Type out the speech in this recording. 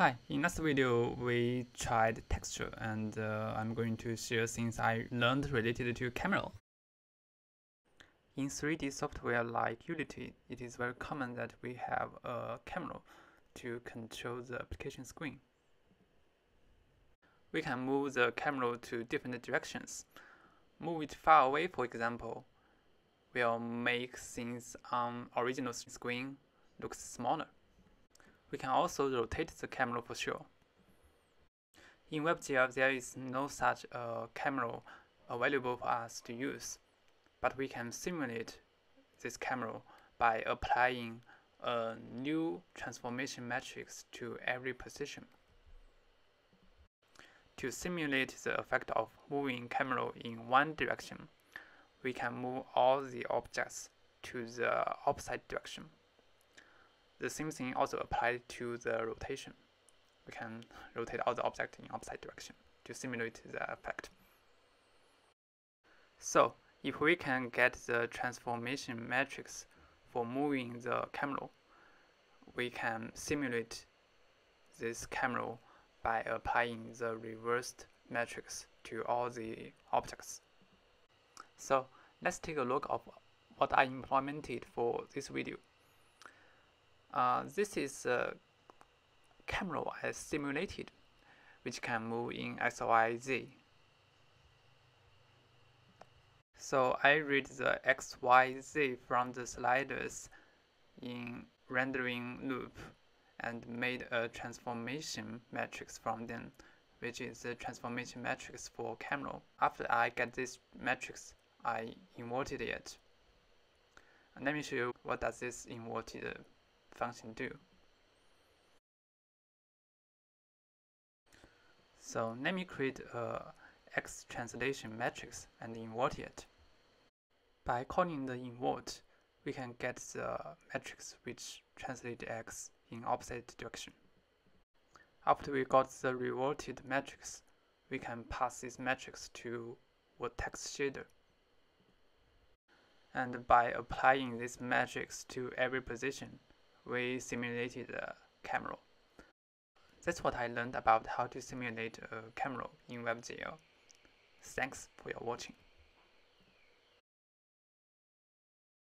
Hi, in last video we tried texture and uh, I'm going to share things I learned related to camera. In 3D software like Unity, it is very common that we have a camera to control the application screen. We can move the camera to different directions. Move it far away, for example, will make things on original screen look smaller. We can also rotate the camera for sure. In WebGL, there is no such uh, camera available for us to use, but we can simulate this camera by applying a new transformation matrix to every position. To simulate the effect of moving camera in one direction, we can move all the objects to the opposite direction. The same thing also applies to the rotation. We can rotate all the objects in opposite direction to simulate the effect. So, if we can get the transformation matrix for moving the camera, we can simulate this camera by applying the reversed matrix to all the objects. So let's take a look of what I implemented for this video. Uh, this is a camera I simulated, which can move in XYZ. So I read the XYZ from the sliders in rendering loop and made a transformation matrix from them, which is the transformation matrix for camera. After I get this matrix, I inverted it. And let me show you what does this inverted function do. So let me create a x translation matrix and invert it. By calling the invert, we can get the matrix which translates x in opposite direction. After we got the reverted matrix, we can pass this matrix to vertex shader. And by applying this matrix to every position, we simulated a camera. That's what I learned about how to simulate a camera in WebGL. Thanks for your watching.